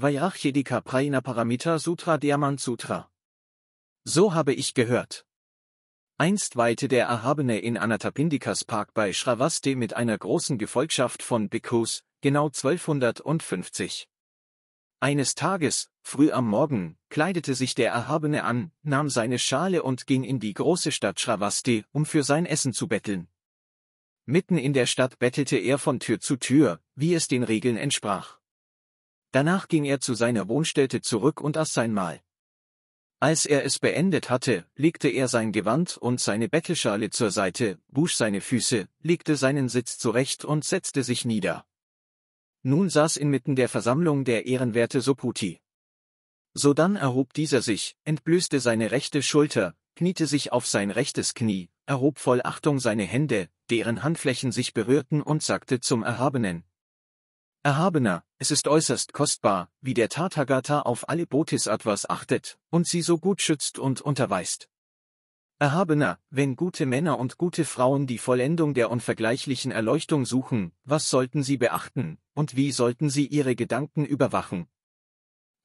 Vairachedika Prainaparamita Sutra Diamant Sutra. So habe ich gehört. Einst weilte der Erhabene in Anathapindikas Park bei Shravasti mit einer großen Gefolgschaft von Bhikkhus, genau 1250. Eines Tages, früh am Morgen, kleidete sich der Erhabene an, nahm seine Schale und ging in die große Stadt Shravasti, um für sein Essen zu betteln. Mitten in der Stadt bettelte er von Tür zu Tür, wie es den Regeln entsprach. Danach ging er zu seiner Wohnstätte zurück und aß sein Mahl. Als er es beendet hatte, legte er sein Gewand und seine Bettelschale zur Seite, wusch seine Füße, legte seinen Sitz zurecht und setzte sich nieder. Nun saß inmitten der Versammlung der ehrenwerte Soputi. Sodann erhob dieser sich, entblößte seine rechte Schulter, kniete sich auf sein rechtes Knie, erhob voll Achtung seine Hände, deren Handflächen sich berührten und sagte zum Erhabenen. Erhabener, es ist äußerst kostbar, wie der Tathagata auf alle Bodhisattvas achtet und sie so gut schützt und unterweist. Erhabener, wenn gute Männer und gute Frauen die Vollendung der unvergleichlichen Erleuchtung suchen, was sollten sie beachten, und wie sollten sie ihre Gedanken überwachen?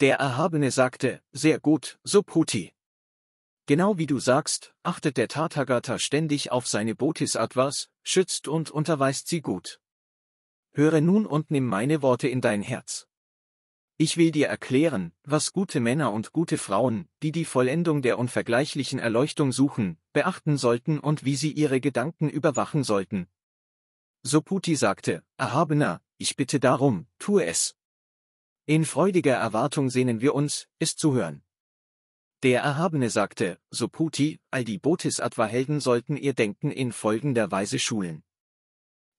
Der Erhabene sagte, sehr gut, Subhuti. Genau wie du sagst, achtet der Tathagata ständig auf seine Bodhisattvas, schützt und unterweist sie gut. Höre nun und nimm meine Worte in dein Herz. Ich will dir erklären, was gute Männer und gute Frauen, die die Vollendung der unvergleichlichen Erleuchtung suchen, beachten sollten und wie sie ihre Gedanken überwachen sollten. Soputi sagte, Erhabener, ich bitte darum, tue es. In freudiger Erwartung sehnen wir uns, es zu hören. Der Erhabene sagte, Soputi, all die Bodhisattva-Helden sollten ihr Denken in folgender Weise schulen.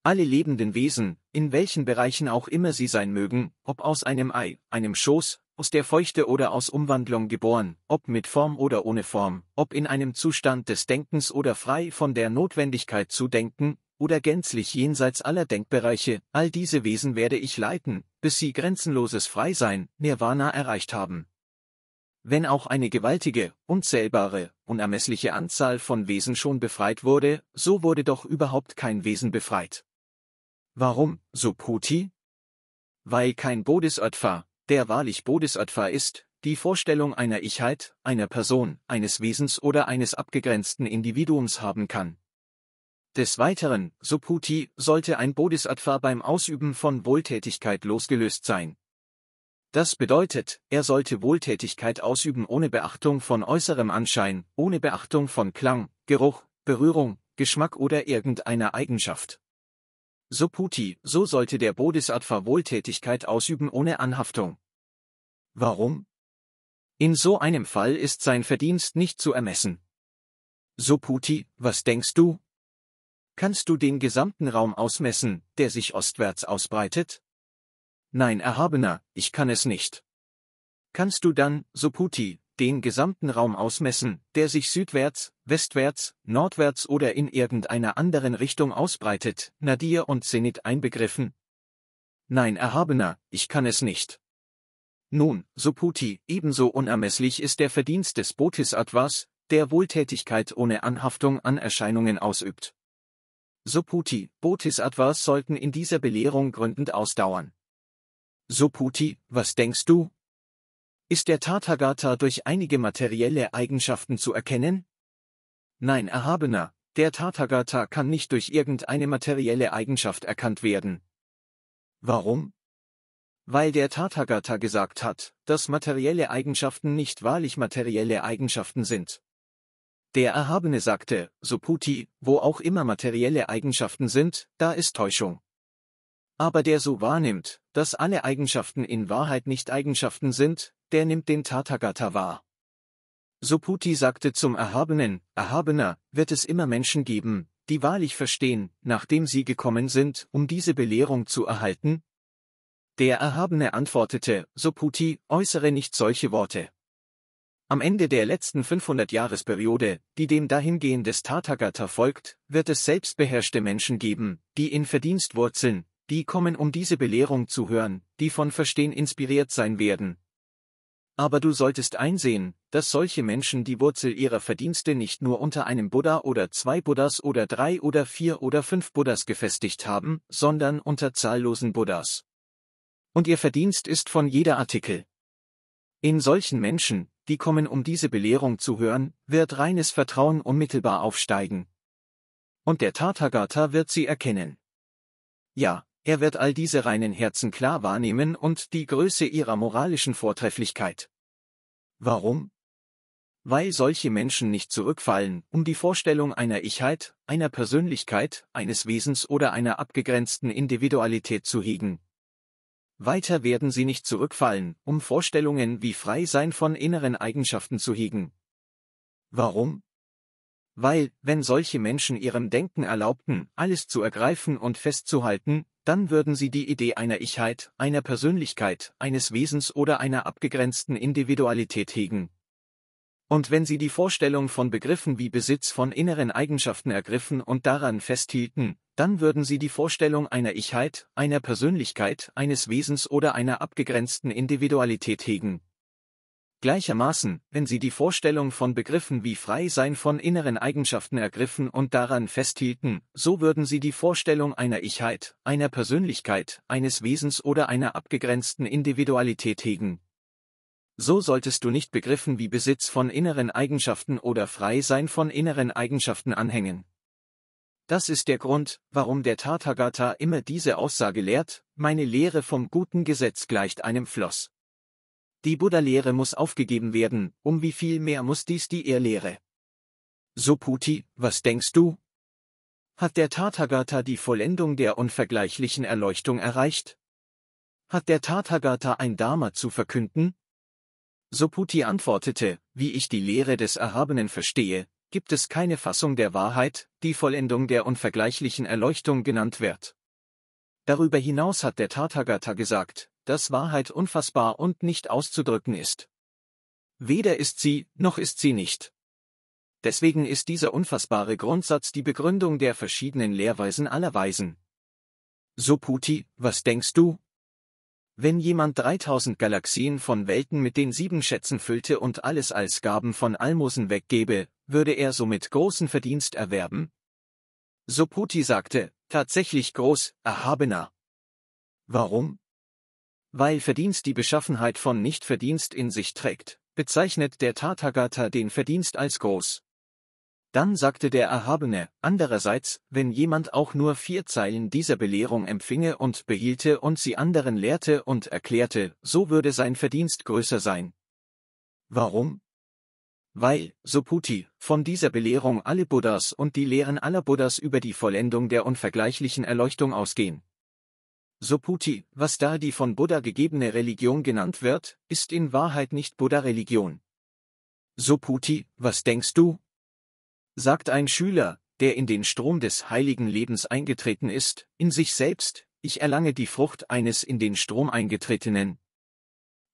Alle lebenden Wesen, in welchen Bereichen auch immer sie sein mögen, ob aus einem Ei, einem Schoß, aus der Feuchte oder aus Umwandlung geboren, ob mit Form oder ohne Form, ob in einem Zustand des Denkens oder frei von der Notwendigkeit zu denken, oder gänzlich jenseits aller Denkbereiche, all diese Wesen werde ich leiten, bis sie grenzenloses Freisein, Nirvana erreicht haben. Wenn auch eine gewaltige, unzählbare, unermessliche Anzahl von Wesen schon befreit wurde, so wurde doch überhaupt kein Wesen befreit. Warum, so Puti? Weil kein Bodhisattva, der wahrlich Bodhisattva ist, die Vorstellung einer Ichheit, einer Person, eines Wesens oder eines abgegrenzten Individuums haben kann. Des Weiteren, Subhuti, sollte ein Bodhisattva beim Ausüben von Wohltätigkeit losgelöst sein. Das bedeutet, er sollte Wohltätigkeit ausüben ohne Beachtung von äußerem Anschein, ohne Beachtung von Klang, Geruch, Berührung, Geschmack oder irgendeiner Eigenschaft. Subhuti, so sollte der Bodhisattva Wohltätigkeit ausüben ohne Anhaftung. Warum? In so einem Fall ist sein Verdienst nicht zu ermessen. Subhuti, was denkst du? Kannst du den gesamten Raum ausmessen, der sich ostwärts ausbreitet? Nein, Erhabener, ich kann es nicht. Kannst du dann, Subhuti, den gesamten Raum ausmessen, der sich südwärts, westwärts, nordwärts oder in irgendeiner anderen Richtung ausbreitet, Nadir und Zenit einbegriffen? Nein, Erhabener, ich kann es nicht. Nun, Suputi, ebenso unermesslich ist der Verdienst des Bodhisattvas, der Wohltätigkeit ohne Anhaftung an Erscheinungen ausübt. Suputi, Bodhisattvas sollten in dieser Belehrung gründend ausdauern. Suputi, was denkst du? Ist der Tathagata durch einige materielle Eigenschaften zu erkennen? Nein, Erhabener, der Tathagata kann nicht durch irgendeine materielle Eigenschaft erkannt werden. Warum? Weil der Tathagata gesagt hat, dass materielle Eigenschaften nicht wahrlich materielle Eigenschaften sind. Der Erhabene sagte, Suputi, wo auch immer materielle Eigenschaften sind, da ist Täuschung. Aber der so wahrnimmt, dass alle Eigenschaften in Wahrheit nicht Eigenschaften sind, der nimmt den Tathagata wahr. Suputi sagte zum Erhabenen, Erhabener, wird es immer Menschen geben, die wahrlich verstehen, nachdem sie gekommen sind, um diese Belehrung zu erhalten? Der Erhabene antwortete, Suputi, äußere nicht solche Worte. Am Ende der letzten 500-Jahresperiode, die dem Dahingehen des Tathagata folgt, wird es selbstbeherrschte Menschen geben, die in Verdienst wurzeln, die kommen, um diese Belehrung zu hören, die von Verstehen inspiriert sein werden, aber du solltest einsehen, dass solche Menschen die Wurzel ihrer Verdienste nicht nur unter einem Buddha oder zwei Buddhas oder drei oder vier oder fünf Buddhas gefestigt haben, sondern unter zahllosen Buddhas. Und ihr Verdienst ist von jeder Artikel. In solchen Menschen, die kommen, um diese Belehrung zu hören, wird reines Vertrauen unmittelbar aufsteigen. Und der Tathagata wird sie erkennen. Ja, er wird all diese reinen Herzen klar wahrnehmen und die Größe ihrer moralischen Vortrefflichkeit. Warum? Weil solche Menschen nicht zurückfallen, um die Vorstellung einer Ichheit, einer Persönlichkeit, eines Wesens oder einer abgegrenzten Individualität zu hegen. Weiter werden sie nicht zurückfallen, um Vorstellungen wie Freisein von inneren Eigenschaften zu hegen. Warum? Weil, wenn solche Menschen ihrem Denken erlaubten, alles zu ergreifen und festzuhalten, dann würden sie die Idee einer Ichheit, einer Persönlichkeit, eines Wesens oder einer abgegrenzten Individualität hegen. Und wenn sie die Vorstellung von Begriffen wie Besitz von inneren Eigenschaften ergriffen und daran festhielten, dann würden sie die Vorstellung einer Ichheit, einer Persönlichkeit, eines Wesens oder einer abgegrenzten Individualität hegen. Gleichermaßen, wenn sie die Vorstellung von Begriffen wie Freisein von inneren Eigenschaften ergriffen und daran festhielten, so würden sie die Vorstellung einer Ichheit, einer Persönlichkeit, eines Wesens oder einer abgegrenzten Individualität hegen. So solltest du nicht Begriffen wie Besitz von inneren Eigenschaften oder Freisein von inneren Eigenschaften anhängen. Das ist der Grund, warum der Tathagata immer diese Aussage lehrt, meine Lehre vom guten Gesetz gleicht einem Floss. Die Buddha-Lehre muss aufgegeben werden, um wie viel mehr muss dies die Irrlehre. So Puti, was denkst du? Hat der Tathagata die Vollendung der unvergleichlichen Erleuchtung erreicht? Hat der Tathagata ein Dharma zu verkünden? Soputi antwortete, wie ich die Lehre des Erhabenen verstehe, gibt es keine Fassung der Wahrheit, die Vollendung der unvergleichlichen Erleuchtung genannt wird. Darüber hinaus hat der Tathagata gesagt, dass Wahrheit unfassbar und nicht auszudrücken ist. Weder ist sie, noch ist sie nicht. Deswegen ist dieser unfassbare Grundsatz die Begründung der verschiedenen Lehrweisen aller Weisen. So Puti, was denkst du? Wenn jemand 3000 Galaxien von Welten mit den sieben Schätzen füllte und alles als Gaben von Almosen weggebe, würde er somit großen Verdienst erwerben? So Puti sagte, tatsächlich groß, erhabener. Warum? Weil Verdienst die Beschaffenheit von Nichtverdienst in sich trägt, bezeichnet der Tathagata den Verdienst als groß. Dann sagte der Erhabene, andererseits, wenn jemand auch nur vier Zeilen dieser Belehrung empfinge und behielte und sie anderen lehrte und erklärte, so würde sein Verdienst größer sein. Warum? Weil, so Puti, von dieser Belehrung alle Buddhas und die Lehren aller Buddhas über die Vollendung der unvergleichlichen Erleuchtung ausgehen. Soputi, was da die von Buddha gegebene Religion genannt wird, ist in Wahrheit nicht Buddha-Religion. Soputi, was denkst du? Sagt ein Schüler, der in den Strom des heiligen Lebens eingetreten ist, in sich selbst, ich erlange die Frucht eines in den Strom eingetretenen.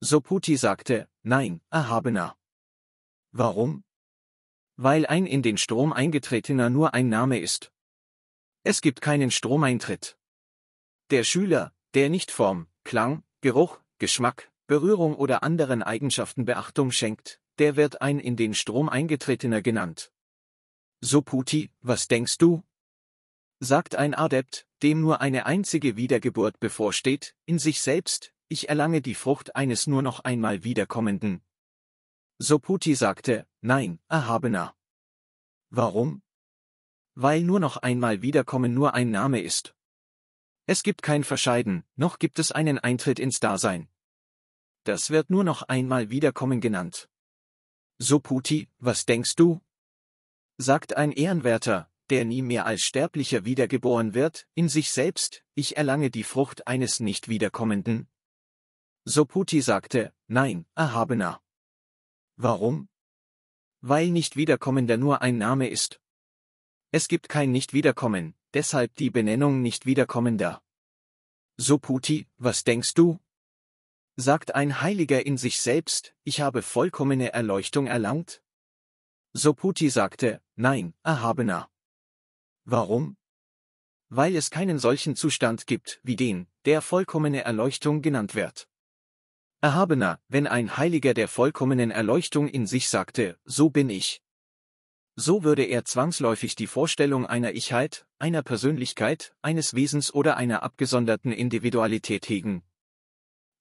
Soputi sagte, nein, Erhabener. Warum? Weil ein in den Strom eingetretener nur ein Name ist. Es gibt keinen Stromeintritt. Der Schüler, der nicht Form, Klang, Geruch, Geschmack, Berührung oder anderen Eigenschaften Beachtung schenkt, der wird ein in den Strom eingetretener genannt. So Puti, was denkst du? Sagt ein Adept, dem nur eine einzige Wiedergeburt bevorsteht, in sich selbst, ich erlange die Frucht eines nur noch einmal Wiederkommenden. So Puti sagte, nein, Erhabener. Warum? Weil nur noch einmal Wiederkommen nur ein Name ist. Es gibt kein Verscheiden, noch gibt es einen Eintritt ins Dasein. Das wird nur noch einmal Wiederkommen genannt. So Puti, was denkst du? Sagt ein Ehrenwerter, der nie mehr als Sterblicher wiedergeboren wird, in sich selbst, ich erlange die Frucht eines nicht Wiederkommenden? So Puti sagte, nein, Erhabener. Warum? Weil nicht Wiederkommender nur ein Name ist. Es gibt kein Nicht-Wiederkommen, deshalb die Benennung Nicht-Wiederkommender. So Puti, was denkst du? Sagt ein Heiliger in sich selbst, ich habe vollkommene Erleuchtung erlangt? So Puti sagte, nein, Erhabener. Warum? Weil es keinen solchen Zustand gibt, wie den, der vollkommene Erleuchtung genannt wird. Erhabener, wenn ein Heiliger der vollkommenen Erleuchtung in sich sagte, so bin ich, so würde er zwangsläufig die Vorstellung einer Ichheit, einer Persönlichkeit, eines Wesens oder einer abgesonderten Individualität hegen.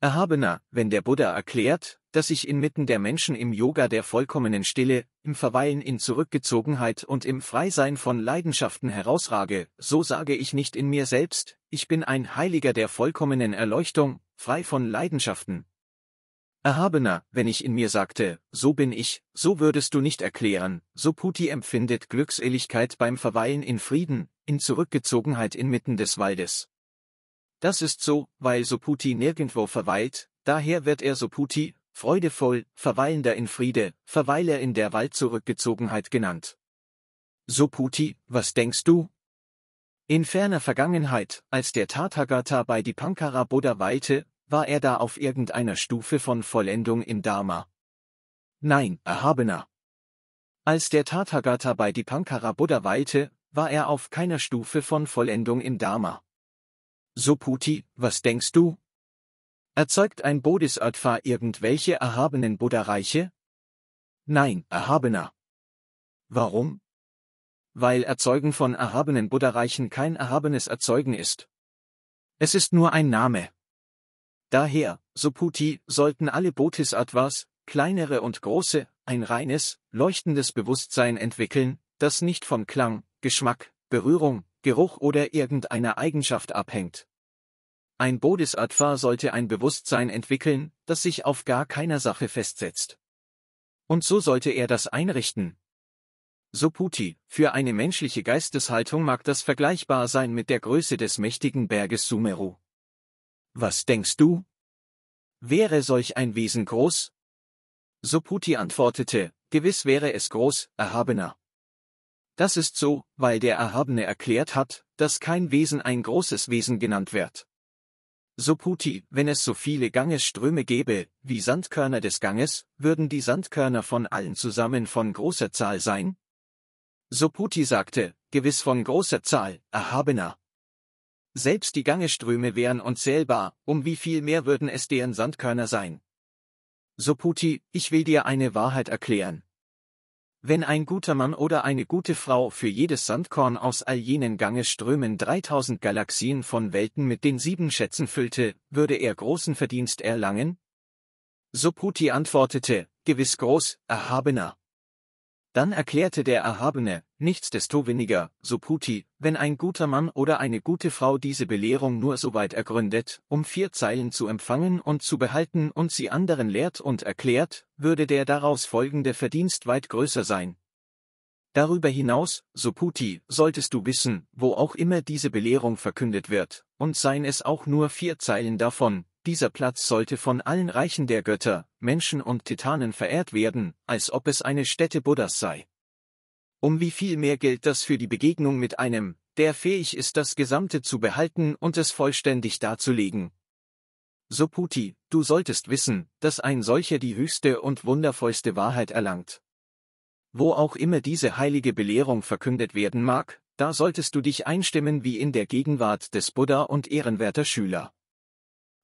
Erhabener, wenn der Buddha erklärt, dass ich inmitten der Menschen im Yoga der vollkommenen Stille, im Verweilen in Zurückgezogenheit und im Freisein von Leidenschaften herausrage, so sage ich nicht in mir selbst, ich bin ein Heiliger der vollkommenen Erleuchtung, frei von Leidenschaften. Erhabener, wenn ich in mir sagte, so bin ich, so würdest du nicht erklären, so Puti empfindet Glückseligkeit beim Verweilen in Frieden, in Zurückgezogenheit inmitten des Waldes. Das ist so, weil Soputi nirgendwo verweilt, daher wird er Soputi, freudevoll, verweilender in Friede, Verweiler in der Waldzurückgezogenheit genannt. Soputi, was denkst du? In ferner Vergangenheit, als der Tathagata bei Dipankara Buddha weilte, war er da auf irgendeiner Stufe von Vollendung im Dharma. Nein, Erhabener. Als der Tathagata bei Dipankara Buddha weilte, war er auf keiner Stufe von Vollendung im Dharma. So Puti, was denkst du? Erzeugt ein Bodhisattva irgendwelche erhabenen Buddha-Reiche? Nein, erhabener. Warum? Weil Erzeugen von erhabenen Buddha-Reichen kein erhabenes Erzeugen ist. Es ist nur ein Name. Daher, Suputi, sollten alle Bodhisattvas, kleinere und große, ein reines, leuchtendes Bewusstsein entwickeln, das nicht von Klang, Geschmack, Berührung, Geruch oder irgendeiner Eigenschaft abhängt. Ein Bodhisattva sollte ein Bewusstsein entwickeln, das sich auf gar keiner Sache festsetzt. Und so sollte er das einrichten. Soputi, für eine menschliche Geisteshaltung mag das vergleichbar sein mit der Größe des mächtigen Berges Sumeru. Was denkst du? Wäre solch ein Wesen groß? Soputi antwortete, gewiss wäre es groß, erhabener. Das ist so, weil der Erhabene erklärt hat, dass kein Wesen ein großes Wesen genannt wird. So Puti, wenn es so viele Gangesströme gäbe, wie Sandkörner des Ganges, würden die Sandkörner von allen zusammen von großer Zahl sein? So Puti sagte, gewiss von großer Zahl, Erhabener. Selbst die Gangesströme wären unzählbar, um wie viel mehr würden es deren Sandkörner sein? So Puti, ich will dir eine Wahrheit erklären. Wenn ein guter Mann oder eine gute Frau für jedes Sandkorn aus all jenen Gangesströmen 3000 Galaxien von Welten mit den sieben Schätzen füllte, würde er großen Verdienst erlangen? Soputi antwortete, gewiss groß, erhabener. Dann erklärte der Erhabene, nichtsdestoweniger, Suputi, wenn ein guter Mann oder eine gute Frau diese Belehrung nur so weit ergründet, um vier Zeilen zu empfangen und zu behalten und sie anderen lehrt und erklärt, würde der daraus folgende Verdienst weit größer sein. Darüber hinaus, Suputi, solltest du wissen, wo auch immer diese Belehrung verkündet wird, und seien es auch nur vier Zeilen davon, dieser Platz sollte von allen Reichen der Götter, Menschen und Titanen verehrt werden, als ob es eine Stätte Buddhas sei. Um wie viel mehr gilt das für die Begegnung mit einem, der fähig ist, das Gesamte zu behalten und es vollständig darzulegen. Soputi, du solltest wissen, dass ein solcher die höchste und wundervollste Wahrheit erlangt. Wo auch immer diese heilige Belehrung verkündet werden mag, da solltest du dich einstimmen wie in der Gegenwart des Buddha und ehrenwerter Schüler.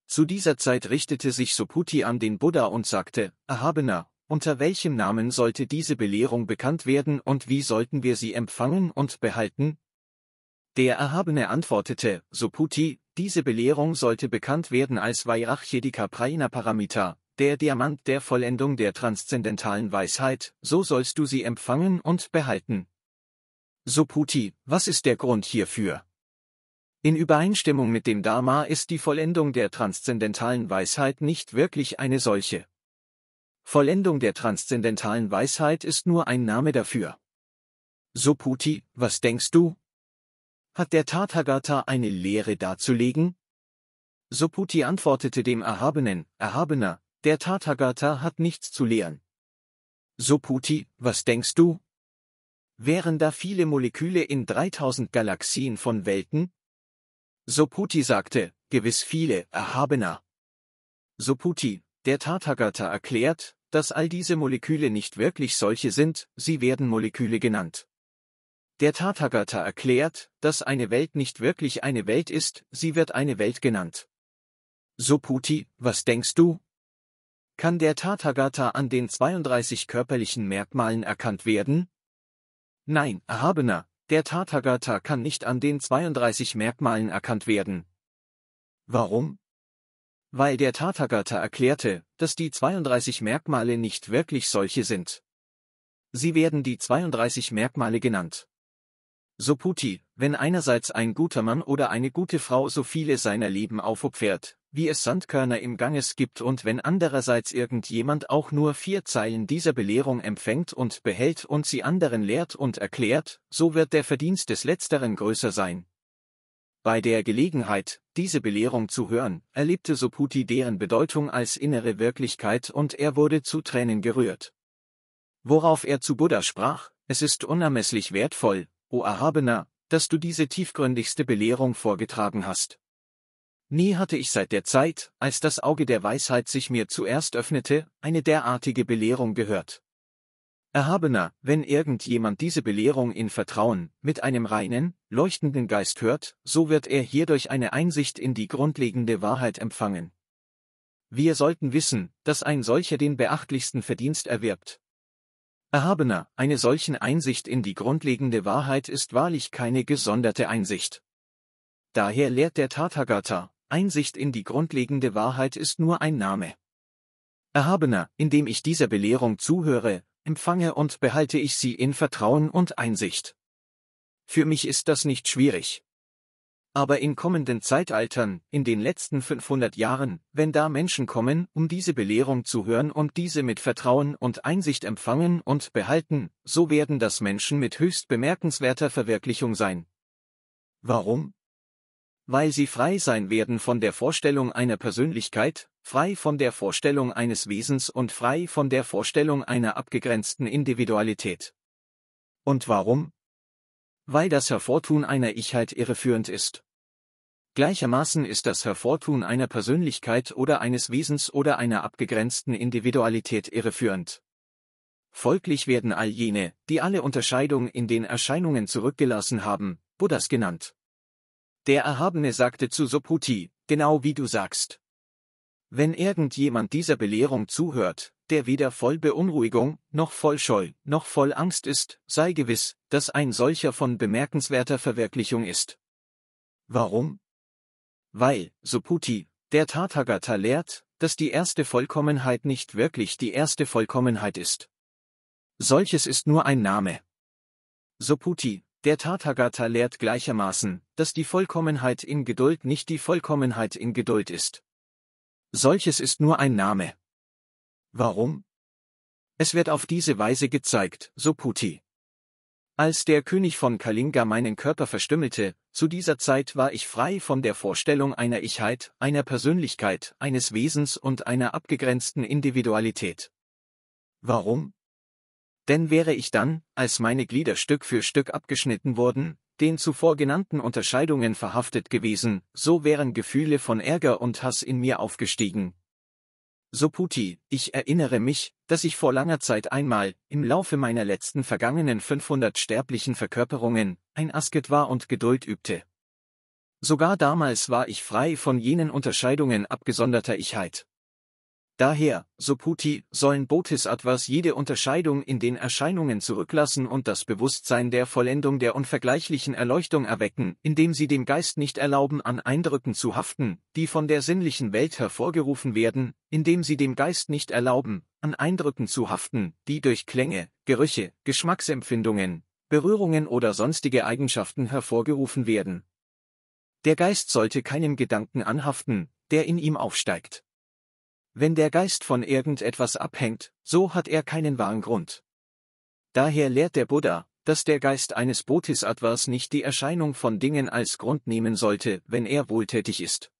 Zu dieser Zeit richtete sich Soputi an den Buddha und sagte, Erhabener, unter welchem Namen sollte diese Belehrung bekannt werden und wie sollten wir sie empfangen und behalten? Der Erhabene antwortete, Soputi, diese Belehrung sollte bekannt werden als Vairachedika Praina Paramita, der Diamant der Vollendung der transzendentalen Weisheit, so sollst du sie empfangen und behalten. Soputi, was ist der Grund hierfür? In Übereinstimmung mit dem Dharma ist die Vollendung der transzendentalen Weisheit nicht wirklich eine solche. Vollendung der transzendentalen Weisheit ist nur ein Name dafür. So Puti, was denkst du? Hat der Tathagata eine Lehre darzulegen? So Puti antwortete dem Erhabenen, Erhabener, der Tathagata hat nichts zu lehren. So Puti, was denkst du? Wären da viele Moleküle in 3000 Galaxien von Welten? Soputi sagte, gewiss viele, erhabener. Soputi, der Tathagata erklärt, dass all diese Moleküle nicht wirklich solche sind, sie werden Moleküle genannt. Der Tathagata erklärt, dass eine Welt nicht wirklich eine Welt ist, sie wird eine Welt genannt. Soputi, was denkst du? Kann der Tathagata an den 32 körperlichen Merkmalen erkannt werden? Nein, Erhabener, der Tathagata kann nicht an den 32 Merkmalen erkannt werden. Warum? weil der Tathagata erklärte, dass die 32 Merkmale nicht wirklich solche sind. Sie werden die 32 Merkmale genannt. Soputi, wenn einerseits ein guter Mann oder eine gute Frau so viele seiner Leben aufopfert, wie es Sandkörner im Ganges gibt und wenn andererseits irgendjemand auch nur vier Zeilen dieser Belehrung empfängt und behält und sie anderen lehrt und erklärt, so wird der Verdienst des Letzteren größer sein. Bei der Gelegenheit, diese Belehrung zu hören, erlebte Soputi deren Bedeutung als innere Wirklichkeit und er wurde zu Tränen gerührt. Worauf er zu Buddha sprach, es ist unermesslich wertvoll, o Erhabener, dass du diese tiefgründigste Belehrung vorgetragen hast. Nie hatte ich seit der Zeit, als das Auge der Weisheit sich mir zuerst öffnete, eine derartige Belehrung gehört. Erhabener, wenn irgendjemand diese Belehrung in Vertrauen, mit einem reinen, leuchtenden Geist hört, so wird er hierdurch eine Einsicht in die grundlegende Wahrheit empfangen. Wir sollten wissen, dass ein solcher den beachtlichsten Verdienst erwirbt, Erhabener, eine solchen Einsicht in die grundlegende Wahrheit ist wahrlich keine gesonderte Einsicht. Daher lehrt der Tathagata, Einsicht in die grundlegende Wahrheit ist nur ein Name. Erhabener, indem ich dieser Belehrung zuhöre, empfange und behalte ich sie in Vertrauen und Einsicht. Für mich ist das nicht schwierig. Aber in kommenden Zeitaltern, in den letzten 500 Jahren, wenn da Menschen kommen, um diese Belehrung zu hören und diese mit Vertrauen und Einsicht empfangen und behalten, so werden das Menschen mit höchst bemerkenswerter Verwirklichung sein. Warum? Weil sie frei sein werden von der Vorstellung einer Persönlichkeit, frei von der Vorstellung eines Wesens und frei von der Vorstellung einer abgegrenzten Individualität. Und warum? Weil das Hervortun einer Ichheit irreführend ist. Gleichermaßen ist das Hervortun einer Persönlichkeit oder eines Wesens oder einer abgegrenzten Individualität irreführend. Folglich werden all jene, die alle Unterscheidung in den Erscheinungen zurückgelassen haben, Buddhas genannt. Der Erhabene sagte zu Soputi, genau wie du sagst. Wenn irgendjemand dieser Belehrung zuhört, der weder voll Beunruhigung, noch voll Scheu, noch voll Angst ist, sei gewiss, dass ein solcher von bemerkenswerter Verwirklichung ist. Warum? weil, so Puti, der Tathagata lehrt, dass die erste Vollkommenheit nicht wirklich die erste Vollkommenheit ist. Solches ist nur ein Name. Soputi, der Tathagata lehrt gleichermaßen, dass die Vollkommenheit in Geduld nicht die Vollkommenheit in Geduld ist. Solches ist nur ein Name. Warum? Es wird auf diese Weise gezeigt, Soputi. Als der König von Kalinga meinen Körper verstümmelte, zu dieser Zeit war ich frei von der Vorstellung einer Ichheit, einer Persönlichkeit, eines Wesens und einer abgegrenzten Individualität. Warum? Denn wäre ich dann, als meine Glieder Stück für Stück abgeschnitten wurden, den zuvor genannten Unterscheidungen verhaftet gewesen, so wären Gefühle von Ärger und Hass in mir aufgestiegen, Soputi, ich erinnere mich, dass ich vor langer Zeit einmal, im Laufe meiner letzten vergangenen 500 sterblichen Verkörperungen, ein Asket war und Geduld übte. Sogar damals war ich frei von jenen Unterscheidungen abgesonderter Ichheit. Daher, Soputi, sollen Bodhisattvas jede Unterscheidung in den Erscheinungen zurücklassen und das Bewusstsein der Vollendung der unvergleichlichen Erleuchtung erwecken, indem sie dem Geist nicht erlauben, an Eindrücken zu haften, die von der sinnlichen Welt hervorgerufen werden, indem sie dem Geist nicht erlauben, an Eindrücken zu haften, die durch Klänge, Gerüche, Geschmacksempfindungen, Berührungen oder sonstige Eigenschaften hervorgerufen werden. Der Geist sollte keinem Gedanken anhaften, der in ihm aufsteigt. Wenn der Geist von irgendetwas abhängt, so hat er keinen wahren Grund. Daher lehrt der Buddha, dass der Geist eines Bodhisattvas nicht die Erscheinung von Dingen als Grund nehmen sollte, wenn er wohltätig ist.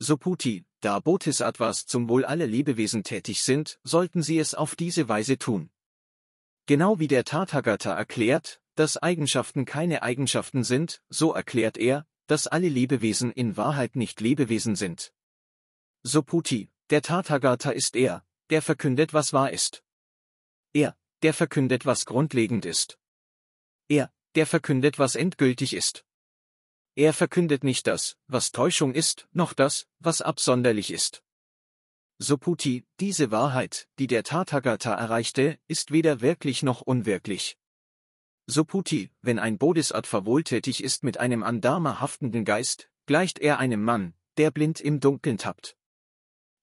Soputi, da Bodhisattvas zum Wohl aller Lebewesen tätig sind, sollten sie es auf diese Weise tun. Genau wie der Tathagata erklärt, dass Eigenschaften keine Eigenschaften sind, so erklärt er, dass alle Lebewesen in Wahrheit nicht Lebewesen sind. Soputi, der Tathagata ist er, der verkündet, was wahr ist. Er, der verkündet, was grundlegend ist. Er, der verkündet, was endgültig ist. Er verkündet nicht das, was Täuschung ist, noch das, was absonderlich ist. Soputi, diese Wahrheit, die der Tathagata erreichte, ist weder wirklich noch unwirklich. Soputi, wenn ein Bodhisattva wohltätig ist mit einem an Dharma haftenden Geist, gleicht er einem Mann, der blind im Dunkeln tappt.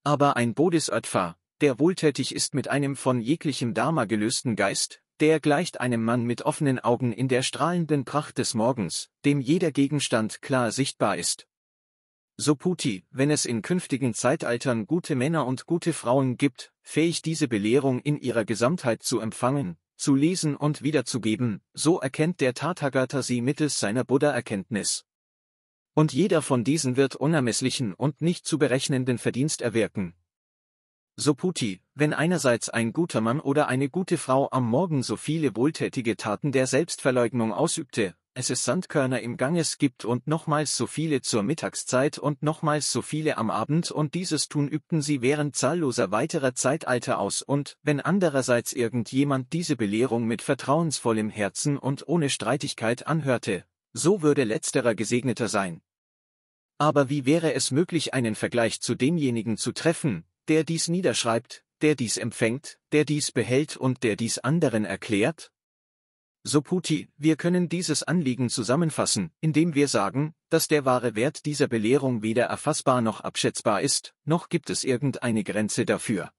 Aber ein Bodhisattva, der wohltätig ist mit einem von jeglichem Dharma gelösten Geist, der gleicht einem Mann mit offenen Augen in der strahlenden Pracht des Morgens, dem jeder Gegenstand klar sichtbar ist. So Puti, wenn es in künftigen Zeitaltern gute Männer und gute Frauen gibt, fähig diese Belehrung in ihrer Gesamtheit zu empfangen, zu lesen und wiederzugeben, so erkennt der Tathagata sie mittels seiner Buddha-Erkenntnis. Und jeder von diesen wird unermesslichen und nicht zu berechnenden Verdienst erwirken. So Puti, wenn einerseits ein guter Mann oder eine gute Frau am Morgen so viele wohltätige Taten der Selbstverleugnung ausübte, es es Sandkörner im Ganges gibt und nochmals so viele zur Mittagszeit und nochmals so viele am Abend und dieses tun übten sie während zahlloser weiterer Zeitalter aus und, wenn andererseits irgendjemand diese Belehrung mit vertrauensvollem Herzen und ohne Streitigkeit anhörte, so würde letzterer gesegneter sein. Aber wie wäre es möglich einen Vergleich zu demjenigen zu treffen, der dies niederschreibt, der dies empfängt, der dies behält und der dies anderen erklärt? So Puti, wir können dieses Anliegen zusammenfassen, indem wir sagen, dass der wahre Wert dieser Belehrung weder erfassbar noch abschätzbar ist, noch gibt es irgendeine Grenze dafür.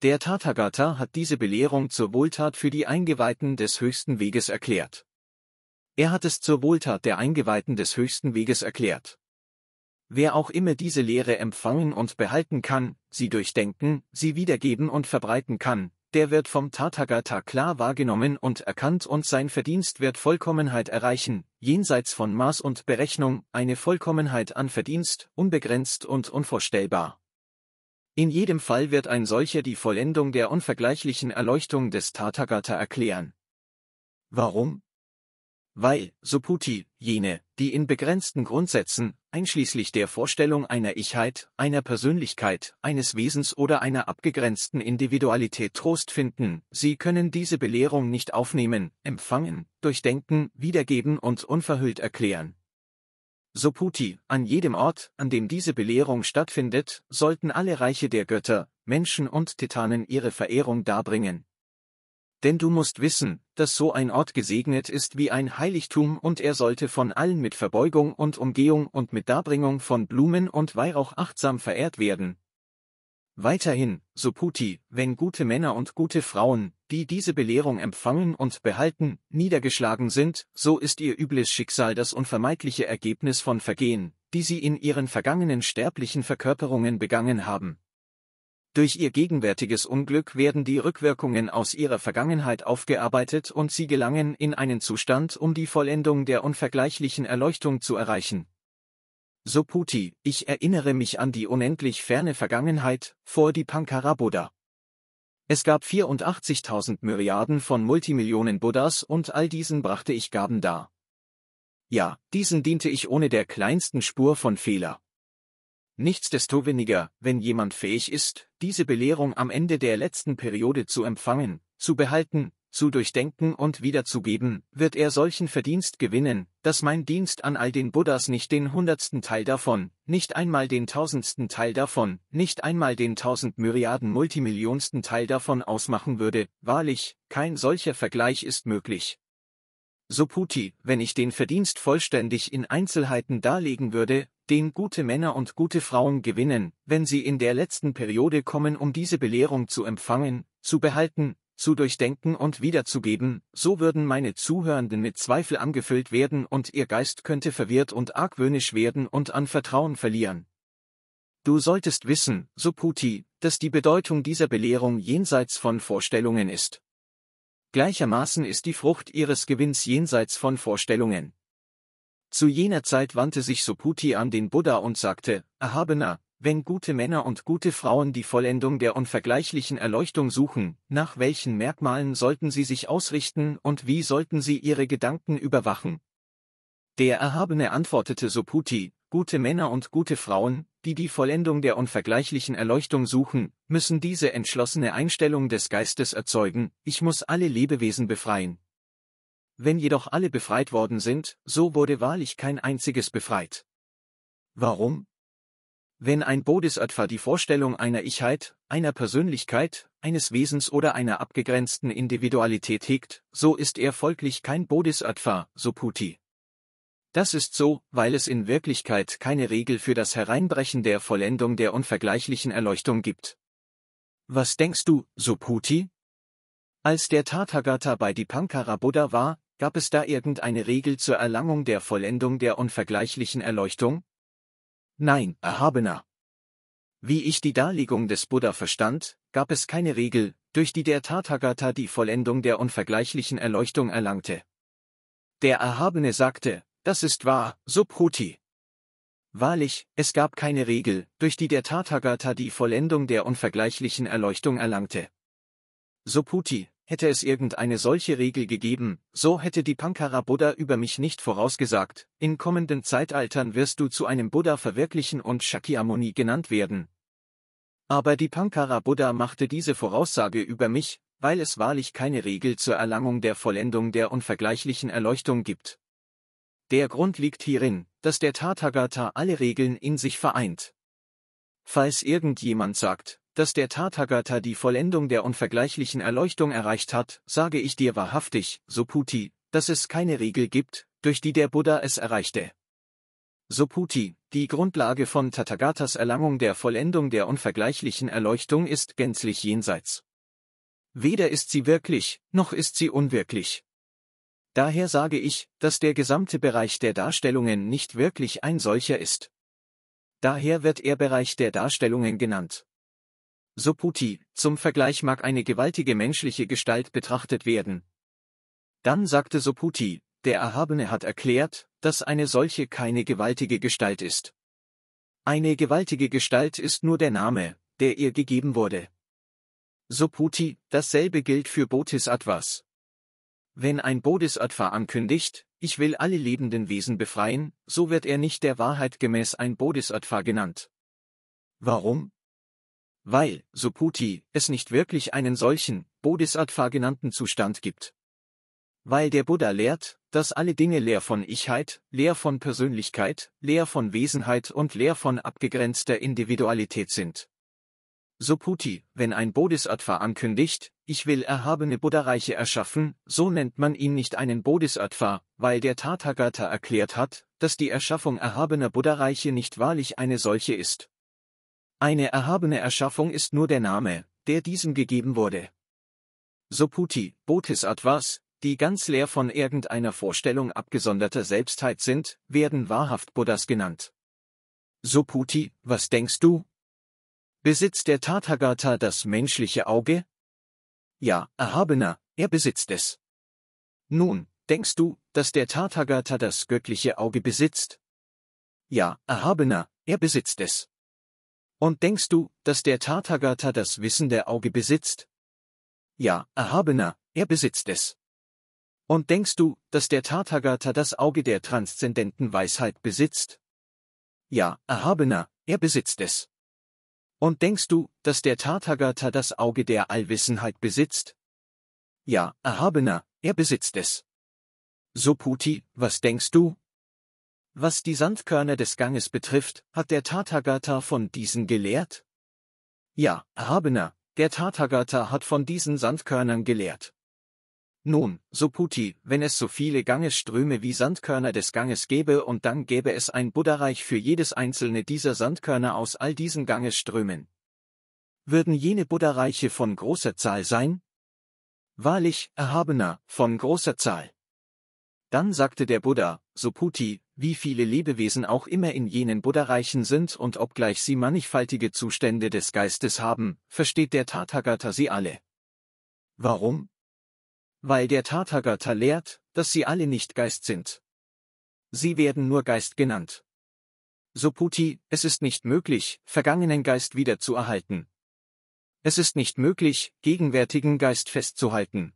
Der Tathagata hat diese Belehrung zur Wohltat für die Eingeweihten des höchsten Weges erklärt. Er hat es zur Wohltat der Eingeweihten des höchsten Weges erklärt. Wer auch immer diese Lehre empfangen und behalten kann, sie durchdenken, sie wiedergeben und verbreiten kann, der wird vom Tathagata klar wahrgenommen und erkannt und sein Verdienst wird Vollkommenheit erreichen, jenseits von Maß und Berechnung, eine Vollkommenheit an Verdienst, unbegrenzt und unvorstellbar. In jedem Fall wird ein solcher die Vollendung der unvergleichlichen Erleuchtung des Tathagata erklären. Warum? Weil, Suputi, jene, die in begrenzten Grundsätzen, einschließlich der Vorstellung einer Ichheit, einer Persönlichkeit, eines Wesens oder einer abgegrenzten Individualität Trost finden, sie können diese Belehrung nicht aufnehmen, empfangen, durchdenken, wiedergeben und unverhüllt erklären. Suputi, an jedem Ort, an dem diese Belehrung stattfindet, sollten alle Reiche der Götter, Menschen und Titanen ihre Verehrung darbringen, denn du musst wissen, dass so ein Ort gesegnet ist wie ein Heiligtum und er sollte von allen mit Verbeugung und Umgehung und mit Darbringung von Blumen und Weihrauch achtsam verehrt werden. Weiterhin, Suputi, wenn gute Männer und gute Frauen, die diese Belehrung empfangen und behalten, niedergeschlagen sind, so ist ihr übles Schicksal das unvermeidliche Ergebnis von Vergehen, die sie in ihren vergangenen sterblichen Verkörperungen begangen haben. Durch ihr gegenwärtiges Unglück werden die Rückwirkungen aus ihrer Vergangenheit aufgearbeitet und sie gelangen in einen Zustand, um die Vollendung der unvergleichlichen Erleuchtung zu erreichen. So Puti, ich erinnere mich an die unendlich ferne Vergangenheit, vor die Pankara Buddha. Es gab 84.000 Myriaden von Multimillionen Buddhas und all diesen brachte ich Gaben dar. Ja, diesen diente ich ohne der kleinsten Spur von Fehler. Nichtsdestoweniger, wenn jemand fähig ist, diese Belehrung am Ende der letzten Periode zu empfangen, zu behalten, zu durchdenken und wiederzugeben, wird er solchen Verdienst gewinnen, dass mein Dienst an all den Buddhas nicht den hundertsten Teil davon, nicht einmal den tausendsten Teil davon, nicht einmal den tausend Myriaden Multimillionsten Teil davon ausmachen würde, wahrlich, kein solcher Vergleich ist möglich. So Puti, wenn ich den Verdienst vollständig in Einzelheiten darlegen würde, den gute Männer und gute Frauen gewinnen, wenn sie in der letzten Periode kommen, um diese Belehrung zu empfangen, zu behalten, zu durchdenken und wiederzugeben, so würden meine Zuhörenden mit Zweifel angefüllt werden und ihr Geist könnte verwirrt und argwöhnisch werden und an Vertrauen verlieren. Du solltest wissen, Suputi, dass die Bedeutung dieser Belehrung jenseits von Vorstellungen ist. Gleichermaßen ist die Frucht ihres Gewinns jenseits von Vorstellungen. Zu jener Zeit wandte sich Suputi an den Buddha und sagte, Erhabener, wenn gute Männer und gute Frauen die Vollendung der unvergleichlichen Erleuchtung suchen, nach welchen Merkmalen sollten sie sich ausrichten und wie sollten sie ihre Gedanken überwachen? Der Erhabene antwortete Suputi, gute Männer und gute Frauen, die die Vollendung der unvergleichlichen Erleuchtung suchen, müssen diese entschlossene Einstellung des Geistes erzeugen, ich muss alle Lebewesen befreien, wenn jedoch alle befreit worden sind, so wurde wahrlich kein einziges befreit. Warum? Wenn ein Bodhisattva die Vorstellung einer Ichheit, einer Persönlichkeit, eines Wesens oder einer abgegrenzten Individualität hegt, so ist er folglich kein Bodhisattva, so Puti. Das ist so, weil es in Wirklichkeit keine Regel für das Hereinbrechen der Vollendung der unvergleichlichen Erleuchtung gibt. Was denkst du, Subhuti? Als der Tathagata bei Dipankara Buddha war, gab es da irgendeine Regel zur Erlangung der Vollendung der unvergleichlichen Erleuchtung? Nein, Erhabener. Wie ich die Darlegung des Buddha verstand, gab es keine Regel, durch die der Tathagata die Vollendung der unvergleichlichen Erleuchtung erlangte. Der Erhabene sagte, das ist wahr, Subhuti. Wahrlich, es gab keine Regel, durch die der Tathagata die Vollendung der unvergleichlichen Erleuchtung erlangte. Subhuti, hätte es irgendeine solche Regel gegeben, so hätte die Pankara Buddha über mich nicht vorausgesagt, in kommenden Zeitaltern wirst du zu einem Buddha verwirklichen und Shakyamuni genannt werden. Aber die Pankara Buddha machte diese Voraussage über mich, weil es wahrlich keine Regel zur Erlangung der Vollendung der unvergleichlichen Erleuchtung gibt. Der Grund liegt hierin, dass der Tathagata alle Regeln in sich vereint. Falls irgendjemand sagt, dass der Tathagata die Vollendung der unvergleichlichen Erleuchtung erreicht hat, sage ich dir wahrhaftig, Soputi, dass es keine Regel gibt, durch die der Buddha es erreichte. Soputi, die Grundlage von Tathagatas Erlangung der Vollendung der unvergleichlichen Erleuchtung ist gänzlich jenseits. Weder ist sie wirklich, noch ist sie unwirklich. Daher sage ich, dass der gesamte Bereich der Darstellungen nicht wirklich ein solcher ist. Daher wird er Bereich der Darstellungen genannt. Soputi, zum Vergleich mag eine gewaltige menschliche Gestalt betrachtet werden. Dann sagte Soputi, der Erhabene hat erklärt, dass eine solche keine gewaltige Gestalt ist. Eine gewaltige Gestalt ist nur der Name, der ihr gegeben wurde. Soputi, dasselbe gilt für Bodhisattvas. Wenn ein Bodhisattva ankündigt, ich will alle lebenden Wesen befreien, so wird er nicht der Wahrheit gemäß ein Bodhisattva genannt. Warum? Weil, Suputi, es nicht wirklich einen solchen, Bodhisattva genannten Zustand gibt. Weil der Buddha lehrt, dass alle Dinge leer von Ichheit, leer von Persönlichkeit, leer von Wesenheit und leer von abgegrenzter Individualität sind. Suputi, wenn ein Bodhisattva ankündigt, ich will erhabene Buddha-Reiche erschaffen, so nennt man ihn nicht einen Bodhisattva, weil der Tathagata erklärt hat, dass die Erschaffung erhabener Buddha-Reiche nicht wahrlich eine solche ist. Eine erhabene Erschaffung ist nur der Name, der diesem gegeben wurde. Suputi, Bodhisattvas, die ganz leer von irgendeiner Vorstellung abgesonderter Selbstheit sind, werden wahrhaft Buddhas genannt. Suputi, was denkst du? Besitzt der Tathagata das menschliche Auge? Ja, Erhabener, er besitzt es. Nun, denkst du, dass der Tathagata das göttliche Auge besitzt? Ja, Erhabener, er besitzt es. Und denkst du, dass der Tathagata das Wissen der Auge besitzt? Ja, Erhabener, er besitzt es. Und denkst du, dass der Tathagata das Auge der transzendenten Weisheit besitzt? Ja, Erhabener, er besitzt es. Und denkst du, dass der Tathagata das Auge der Allwissenheit besitzt? Ja, Erhabener, er besitzt es. So Puti, was denkst du? Was die Sandkörner des Ganges betrifft, hat der Tathagata von diesen gelehrt? Ja, Erhabener, der Tathagata hat von diesen Sandkörnern gelehrt. Nun, so Puti, wenn es so viele Gangesströme wie Sandkörner des Ganges gäbe und dann gäbe es ein Buddhareich für jedes einzelne dieser Sandkörner aus all diesen Gangesströmen. Würden jene Buddhareiche von großer Zahl sein? Wahrlich, Erhabener, von großer Zahl. Dann sagte der Buddha, Suputi, wie viele Lebewesen auch immer in jenen Buddhareichen sind und obgleich sie mannigfaltige Zustände des Geistes haben, versteht der Tathagata sie alle. Warum? Weil der Tathagata lehrt, dass sie alle nicht Geist sind. Sie werden nur Geist genannt. Soputi, es ist nicht möglich, vergangenen Geist wieder zu erhalten. Es ist nicht möglich, gegenwärtigen Geist festzuhalten.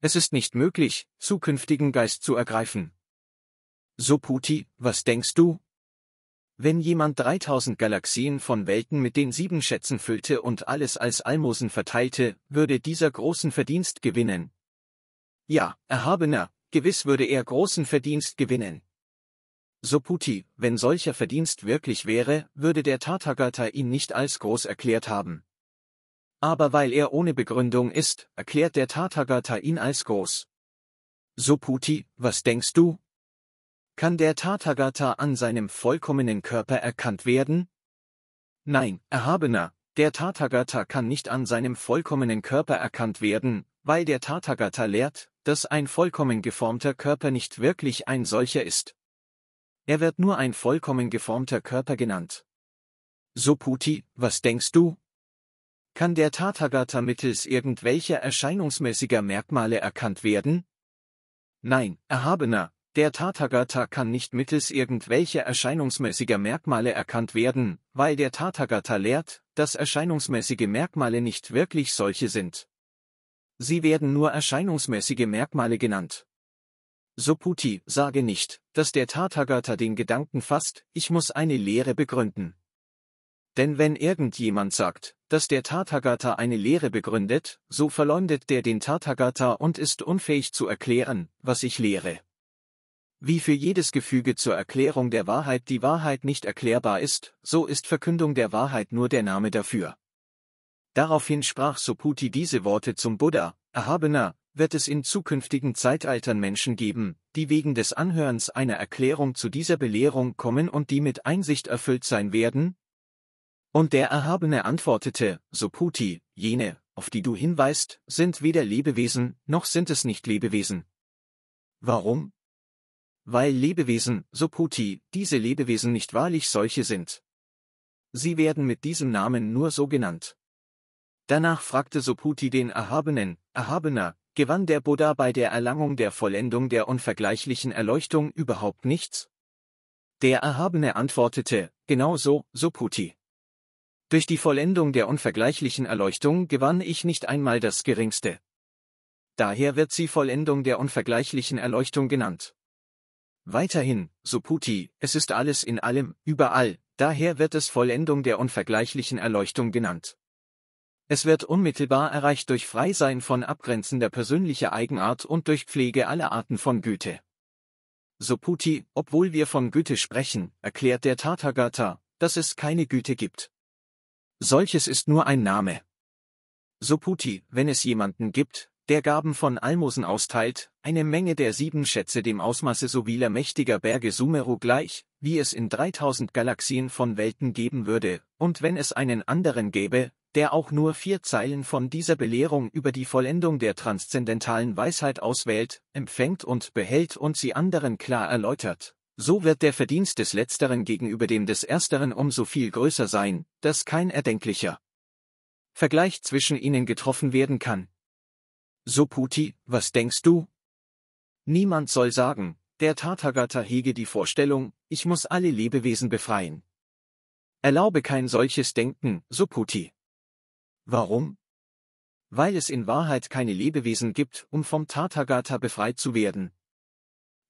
Es ist nicht möglich, zukünftigen Geist zu ergreifen. Soputi, was denkst du? Wenn jemand 3000 Galaxien von Welten mit den sieben Schätzen füllte und alles als Almosen verteilte, würde dieser großen Verdienst gewinnen, ja, Erhabener, gewiss würde er großen Verdienst gewinnen. Soputi, wenn solcher Verdienst wirklich wäre, würde der Tathagata ihn nicht als groß erklärt haben. Aber weil er ohne Begründung ist, erklärt der Tathagata ihn als groß. Soputi, was denkst du? Kann der Tathagata an seinem vollkommenen Körper erkannt werden? Nein, Erhabener, der Tathagata kann nicht an seinem vollkommenen Körper erkannt werden, weil der Tathagata lehrt, dass ein vollkommen geformter Körper nicht wirklich ein solcher ist. Er wird nur ein vollkommen geformter Körper genannt. So Puti, was denkst du? Kann der Tathagata mittels irgendwelcher erscheinungsmäßiger Merkmale erkannt werden? Nein, Erhabener, der Tathagata kann nicht mittels irgendwelcher erscheinungsmäßiger Merkmale erkannt werden, weil der Tathagata lehrt, dass erscheinungsmäßige Merkmale nicht wirklich solche sind. Sie werden nur erscheinungsmäßige Merkmale genannt. Soputi, sage nicht, dass der Tathagata den Gedanken fasst, ich muss eine Lehre begründen. Denn wenn irgendjemand sagt, dass der Tathagata eine Lehre begründet, so verleumdet der den Tathagata und ist unfähig zu erklären, was ich lehre. Wie für jedes Gefüge zur Erklärung der Wahrheit die Wahrheit nicht erklärbar ist, so ist Verkündung der Wahrheit nur der Name dafür. Daraufhin sprach Soputi diese Worte zum Buddha, Erhabener, wird es in zukünftigen Zeitaltern Menschen geben, die wegen des Anhörens einer Erklärung zu dieser Belehrung kommen und die mit Einsicht erfüllt sein werden? Und der Erhabene antwortete, Soputi, jene, auf die du hinweist, sind weder Lebewesen, noch sind es nicht Lebewesen. Warum? Weil Lebewesen, Soputi, diese Lebewesen nicht wahrlich solche sind. Sie werden mit diesem Namen nur so genannt. Danach fragte Soputi den Erhabenen, Erhabener, gewann der Buddha bei der Erlangung der Vollendung der unvergleichlichen Erleuchtung überhaupt nichts? Der Erhabene antwortete, genau so, Soputi. Durch die Vollendung der unvergleichlichen Erleuchtung gewann ich nicht einmal das Geringste. Daher wird sie Vollendung der unvergleichlichen Erleuchtung genannt. Weiterhin, Soputi, es ist alles in allem, überall, daher wird es Vollendung der unvergleichlichen Erleuchtung genannt. Es wird unmittelbar erreicht durch Freisein von abgrenzender persönlicher Eigenart und durch Pflege aller Arten von Güte. Soputi, obwohl wir von Güte sprechen, erklärt der Tathagata, dass es keine Güte gibt. Solches ist nur ein Name. Soputi, wenn es jemanden gibt, der Gaben von Almosen austeilt, eine Menge der sieben Schätze dem Ausmaße so vieler mächtiger Berge Sumeru gleich, wie es in 3000 Galaxien von Welten geben würde, und wenn es einen anderen gäbe, der auch nur vier Zeilen von dieser Belehrung über die Vollendung der transzendentalen Weisheit auswählt, empfängt und behält und sie anderen klar erläutert. So wird der Verdienst des Letzteren gegenüber dem des Ersteren umso viel größer sein, dass kein erdenklicher Vergleich zwischen ihnen getroffen werden kann. So Puti, was denkst du? Niemand soll sagen, der Tathagata hege die Vorstellung, ich muss alle Lebewesen befreien. Erlaube kein solches Denken, so Puti. Warum? Weil es in Wahrheit keine Lebewesen gibt, um vom Tathagata befreit zu werden.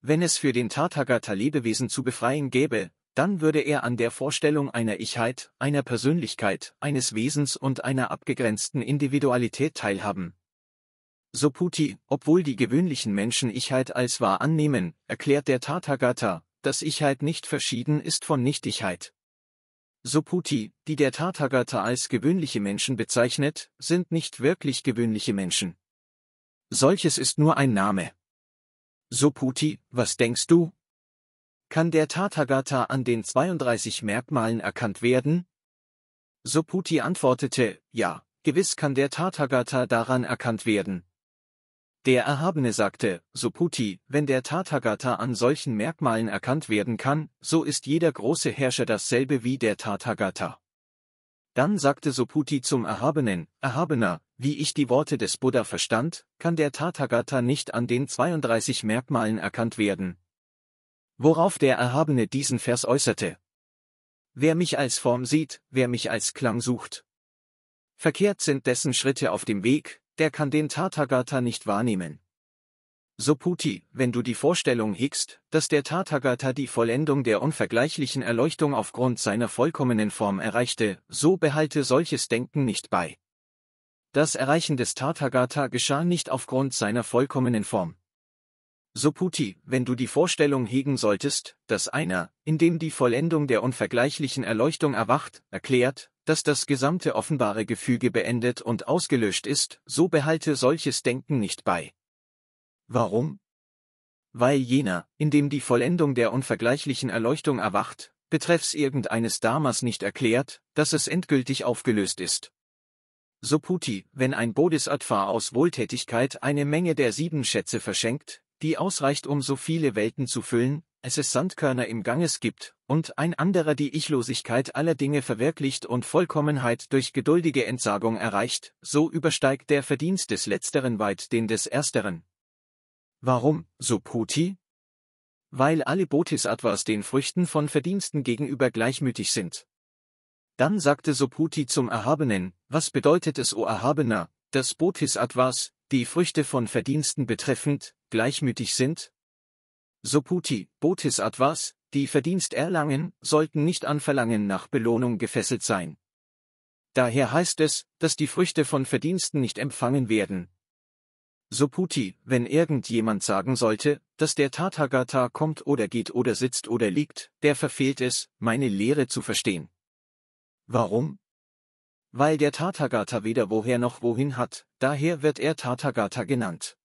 Wenn es für den Tathagata Lebewesen zu befreien gäbe, dann würde er an der Vorstellung einer Ichheit, einer Persönlichkeit, eines Wesens und einer abgegrenzten Individualität teilhaben. Soputi, obwohl die gewöhnlichen Menschen Ichheit als wahr annehmen, erklärt der Tathagata, dass Ichheit nicht verschieden ist von Nichtigkeit. Soputi, die der Tathagata als gewöhnliche Menschen bezeichnet, sind nicht wirklich gewöhnliche Menschen. Solches ist nur ein Name. Soputi, was denkst du? Kann der Tathagata an den 32 Merkmalen erkannt werden? Soputi antwortete, ja, gewiss kann der Tathagata daran erkannt werden. Der Erhabene sagte, Soputi, wenn der Tathagata an solchen Merkmalen erkannt werden kann, so ist jeder große Herrscher dasselbe wie der Tathagata. Dann sagte Soputi zum Erhabenen, Erhabener, wie ich die Worte des Buddha verstand, kann der Tathagata nicht an den 32 Merkmalen erkannt werden. Worauf der Erhabene diesen Vers äußerte. Wer mich als Form sieht, wer mich als Klang sucht. Verkehrt sind dessen Schritte auf dem Weg, der kann den Tathagata nicht wahrnehmen. Soputi, wenn du die Vorstellung hegst, dass der Tathagata die Vollendung der unvergleichlichen Erleuchtung aufgrund seiner vollkommenen Form erreichte, so behalte solches Denken nicht bei. Das Erreichen des Tathagata geschah nicht aufgrund seiner vollkommenen Form. Soputi, wenn du die Vorstellung hegen solltest, dass einer, in dem die Vollendung der unvergleichlichen Erleuchtung erwacht, erklärt, dass das gesamte offenbare Gefüge beendet und ausgelöscht ist, so behalte solches Denken nicht bei. Warum? weil jener, in dem die Vollendung der unvergleichlichen Erleuchtung erwacht, betreffs irgendeines Dharmas nicht erklärt, dass es endgültig aufgelöst ist. So Puti, wenn ein Bodhisattva aus Wohltätigkeit eine Menge der sieben Schätze verschenkt, die ausreicht um so viele Welten zu füllen, es es Sandkörner im Ganges gibt, und ein anderer die Ichlosigkeit aller Dinge verwirklicht und Vollkommenheit durch geduldige Entsagung erreicht, so übersteigt der Verdienst des Letzteren weit den des Ersteren. Warum, so Puti? Weil alle Bodhisattvas den Früchten von Verdiensten gegenüber gleichmütig sind. Dann sagte Soputi zum Erhabenen, was bedeutet es, o Erhabener, dass Bodhisattvas, die Früchte von Verdiensten betreffend, gleichmütig sind? Soputi, Bodhisattvas, die Verdienst erlangen, sollten nicht an Verlangen nach Belohnung gefesselt sein. Daher heißt es, dass die Früchte von Verdiensten nicht empfangen werden. Soputi, wenn irgendjemand sagen sollte, dass der Tathagata kommt oder geht oder sitzt oder liegt, der verfehlt es, meine Lehre zu verstehen. Warum? Weil der Tathagata weder woher noch wohin hat, daher wird er Tathagata genannt.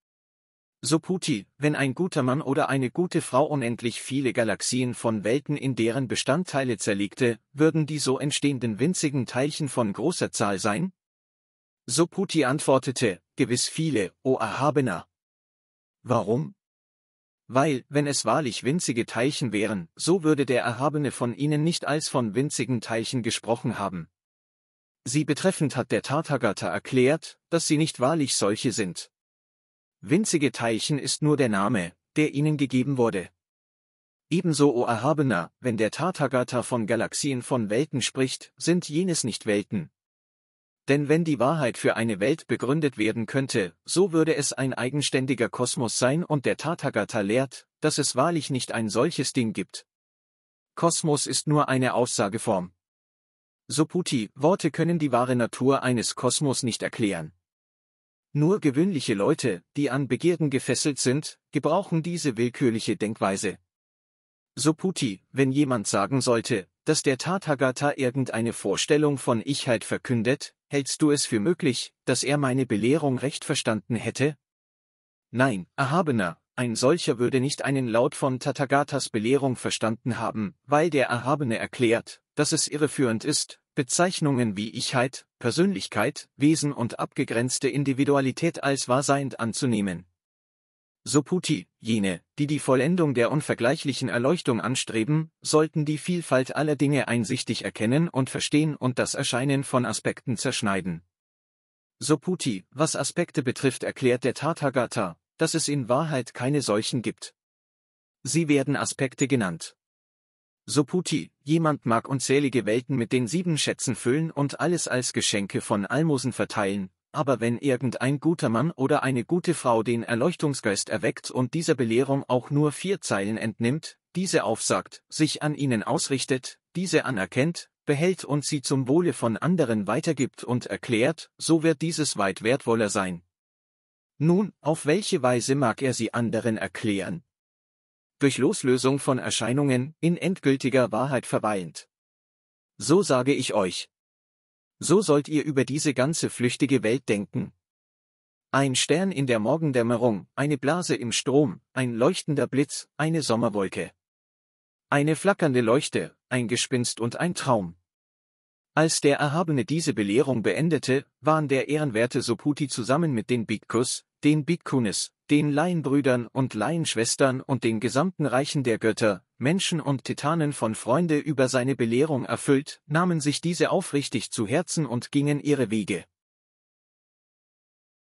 Soputi, wenn ein guter Mann oder eine gute Frau unendlich viele Galaxien von Welten in deren Bestandteile zerlegte, würden die so entstehenden winzigen Teilchen von großer Zahl sein? Soputi antwortete, gewiss viele, o Erhabener. Warum? Weil, wenn es wahrlich winzige Teilchen wären, so würde der Erhabene von ihnen nicht als von winzigen Teilchen gesprochen haben. Sie betreffend hat der Tathagata erklärt, dass sie nicht wahrlich solche sind. Winzige Teilchen ist nur der Name, der ihnen gegeben wurde. Ebenso, o Erhabener, wenn der Tathagata von Galaxien von Welten spricht, sind jenes nicht Welten. Denn wenn die Wahrheit für eine Welt begründet werden könnte, so würde es ein eigenständiger Kosmos sein und der Tathagata lehrt, dass es wahrlich nicht ein solches Ding gibt. Kosmos ist nur eine Aussageform. Soputi, Worte können die wahre Natur eines Kosmos nicht erklären. Nur gewöhnliche Leute, die an Begierden gefesselt sind, gebrauchen diese willkürliche Denkweise. Soputi, wenn jemand sagen sollte, dass der Tathagata irgendeine Vorstellung von Ichheit verkündet, hältst du es für möglich, dass er meine Belehrung recht verstanden hätte? Nein, Erhabener, ein solcher würde nicht einen Laut von Tathagatas Belehrung verstanden haben, weil der Erhabene erklärt, dass es irreführend ist, Bezeichnungen wie Ichheit, Persönlichkeit, Wesen und abgegrenzte Individualität als wahrseiend anzunehmen. Soputi, jene, die die Vollendung der unvergleichlichen Erleuchtung anstreben, sollten die Vielfalt aller Dinge einsichtig erkennen und verstehen und das Erscheinen von Aspekten zerschneiden. Soputi, was Aspekte betrifft, erklärt der Tathagata, dass es in Wahrheit keine solchen gibt. Sie werden Aspekte genannt. Soputi, jemand mag unzählige Welten mit den sieben Schätzen füllen und alles als Geschenke von Almosen verteilen, aber wenn irgendein guter Mann oder eine gute Frau den Erleuchtungsgeist erweckt und dieser Belehrung auch nur vier Zeilen entnimmt, diese aufsagt, sich an ihnen ausrichtet, diese anerkennt, behält und sie zum Wohle von anderen weitergibt und erklärt, so wird dieses weit wertvoller sein. Nun, auf welche Weise mag er sie anderen erklären? Durch Loslösung von Erscheinungen, in endgültiger Wahrheit verweilend. So sage ich euch. So sollt ihr über diese ganze flüchtige Welt denken. Ein Stern in der Morgendämmerung, eine Blase im Strom, ein leuchtender Blitz, eine Sommerwolke. Eine flackernde Leuchte, ein Gespinst und ein Traum. Als der Erhabene diese Belehrung beendete, waren der ehrenwerte Soputi zusammen mit den Bhikkkus, den Bhikkhunis, den Laienbrüdern und Laienschwestern und den gesamten Reichen der Götter, Menschen und Titanen von Freunde über seine Belehrung erfüllt, nahmen sich diese aufrichtig zu Herzen und gingen ihre Wege.